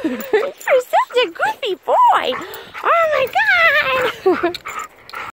You're such a goofy boy. Oh my god.